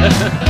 Ha ha ha!